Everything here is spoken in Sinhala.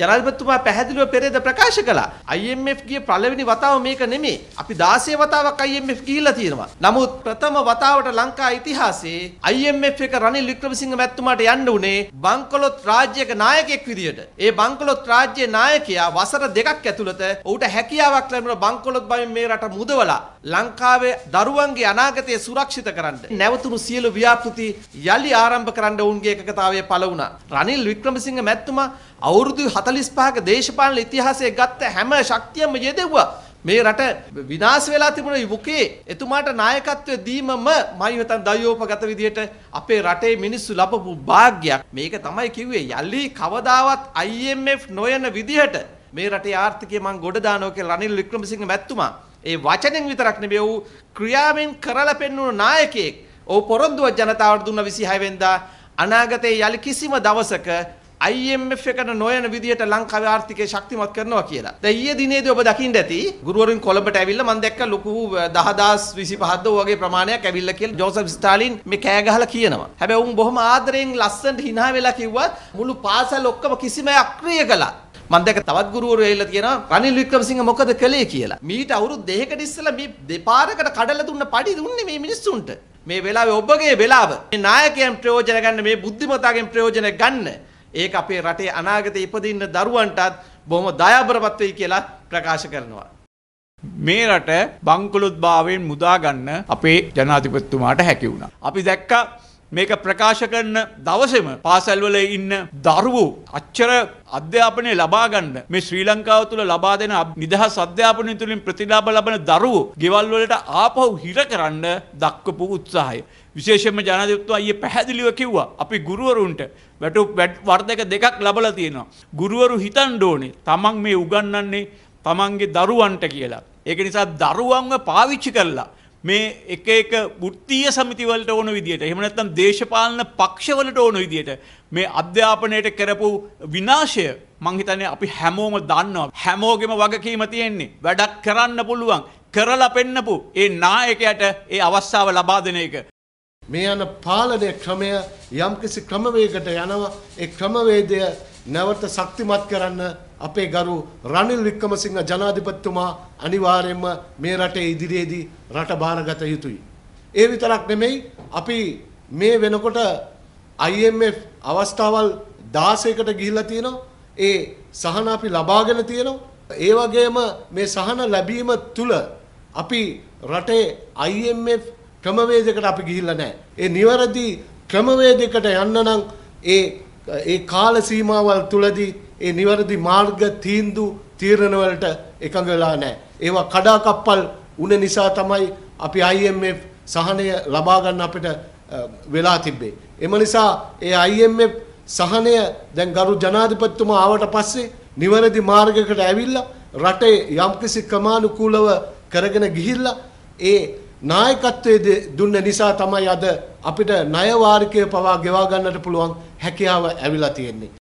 ජනාධිපතිතුමා පැහැදිලිව පෙරේද ප්‍රකාශ කළා. IMF ගිය පළවෙනි වතාව මේක නෙමෙයි. අපි 16 වතාවක් IMF ගිහිල්ලා තියෙනවා. නමුත් ප්‍රථම වතාවට ලංකා ඉතිහාසයේ IMF එක රනිල් වික්‍රමසිංහ මැතිතුමාට යන්න උනේ බංකොලොත් රාජ්‍යයක නායකයෙක් විදියට. ඒ බංකොලොත් රාජ්‍යයේ නායකයා වසර දෙකක් ඇතුළත ඌට හැකියාවක් ලැබුණා බංකොලොත් බයෙන් මේ රට මුදවලා ලංකාවේ දරුවන්ගේ අනාගතය සුරක්ෂිත කරන්න. නැවතුණු සියලු ව්‍යාපෘති යලි ආරම්භ කරන්න ඔවුන්ගේ එකකතාවය පළ වුණා. රනිල් වික්‍රමසිංහ මැතිතුමා අවුරුදු 45ක දේශපාලන ඉතිහාසයේ ගත්ත හැම ශක්තියම යෙදෙව්වා. මේ රට විනාශ වෙලා තිබුණ යුකේ එතුමාට නායකත්වය දීමම මම හිතන් දයෝපගත විදියට අපේ රටේ මිනිස්සු ලබපු වාග්යක්. මේක තමයි කිව්වේ යලි කවදාවත් IMF නොයන විදිහට මේ රටේ ආර්ථිකය මං ගොඩ දානවා කියලා රනිල් වික්‍රමසිංහ මැතිතුමා ඒ වචනෙන් විතරක් නෙවෙයි ඌ ක්‍රියාවෙන් කරලා පෙන්වුණු නායකයෙක්. ඌ පොරොන්දුව ජනතාවට දුන්න 26 වෙනිදා අනාගතයේ යලි කිසිම දවසක IMF එකට නොයන විදිහට ලංකාවේ ආර්ථිකය ශක්තිමත් කරනවා කියලා. දැන් ඊයේ දිනේදී ඔබ දකින්න ඇති ගුරුවරුන් කොළඹට ඇවිල්ලා මම දැක්ක ලොකු 10025ද වගේ ප්‍රමාණයක් ඇවිල්ලා කියලා ජෝසප් ස්ටාලින් මේ කෑ ගහලා කියනවා. හැබැයි උන් බොහොම ආදරෙන් ලස්සනට hina වෙලා කිව්වා මුළු පාසල ඔක්කොම කිසිම අක්‍රිය කළා. මම දැක්ක තවත් ගුරුවරු ඇවිල්ලා කියනවා රනිල් වික්‍රමසිංහ මොකද කළේ කියලා. මීට අවුරුදු දෙකකට ඉස්සෙල්ලා මේ දෙපාරකට කඩලා දුන්න පඩි දුන්නේ මේ මිනිස්සුන්ට. මේ වෙලාවේ ඔබගේ වෙලාව. මේ නායකයන් ප්‍රයෝජන ගන්න මේ බුද්ධිමතාගෙන් ප්‍රයෝජන ගන්න. ඒක අපේ රටේ අනාගතේ ඉපදින්න දරුවන්ටත් බොහොම දයාබරපත් වෙයි කියලා ප්‍රකාශ කරනවා. මේ රට බංකොලොත් භාවයෙන් මුදා ගන්න අපේ ජනාධිපතිතුමාට හැකි වුණා. අපි දැක්කා මේක ප්‍රකාශ කරන දවසේම පාසල්වල ඉන්න දරුවෝ අච්චර අධ්‍යාපනය ලබා ගන්න මේ ශ්‍රී ලංකාව තුළ ලබා දෙන නිදහස් අධ්‍යාපනය තුළින් ප්‍රතිලාභ ලබන දරුවෝ ගෙවල් වලට ආපහු හිර කරන්න දක්වපු උත්සාහය. විශේෂයෙන්ම ජනාධිපතිතුමා ඊයේ පැහැදිලිව කිව්වා අපි ගුරුවරුන්ට වැටු වර්ධක දෙකක් ලබලා තියෙනවා. ගුරුවරු හිතන්න ඕනේ තමන් මේ උගන්වන්නේ තමන්ගේ දරුවන්ට කියලා. ඒක නිසා දරුවන්ව පාවිච්චි කරලා මේ එක එක වෘත්තීය සමිතිවලට ඕන විදියට එහෙම නැත්නම් දේශපාලන පක්ෂවලට ඕන විදියට මේ අධ්‍යාපනයට කරපු විනාශය මං හිතන්නේ අපි හැමෝම දන්නවා. හැමෝගෙම වගකීම තියෙන්නේ. වැඩක් කරන්න පුළුවන්. කරලා පෙන්නපු ඒ නායකයට ඒ අවස්ථාව ලබා දෙන එක. මේ යන පාලනය ක්‍රමය යම්කිසි ක්‍රමවේගකට යනවා. ඒ ක්‍රමවේදය නැවත ශක්තිමත් කරන්න අපේ ගරු රනිල් වික්‍රමසිංහ ජනාධිපතිතුමා අනිවාර්යයෙන්ම මේ රටේ ඉදිරියේදී රට බාරගත යුතුයි. ඒ විතරක් නෙමෙයි අපි මේ වෙනකොට IMF අවස්ථාවල් 16කට ගිහිල්ලා තියෙනවා. ඒ සහන අපි ලබාගෙන තියෙනවා. ඒ වගේම මේ සහන ලැබීම තුල අපි රටේ IMF ක්‍රමවේදයකට අපි ගිහිල්ලා නැහැ. ඒ නිවැරදි ක්‍රමවේදයකට යන්න නම් ඒ ඒ කාල සීමාවල් තුලදී ඒ නිවැරදි මාර්ග තීන්දුව තීරණ වලට එකඟ වෙලා නැහැ. ඒවා කඩාකප්පල් උන නිසා තමයි අපි IMF සහනය ලබා ගන්න අපිට වෙලා තිබ්බේ. එම නිසා ඒ IMF සහනය දැන් ගරු ජනාධිපතිතුමා ආවට පස්සේ නිවැරදි මාර්ගයකට ඇවිල්ලා රටේ යම්කිසි ක්‍රමානුකූලව කරගෙන ගිහිල්ලා ඒ නායකත්වයේ දුන්න නිසා තමයි අද අපිට ණය වාරිකය පවා ගෙවා ගන්නට පුළුවන් හැකියාව ඇවිල්ලා තියෙන්නේ.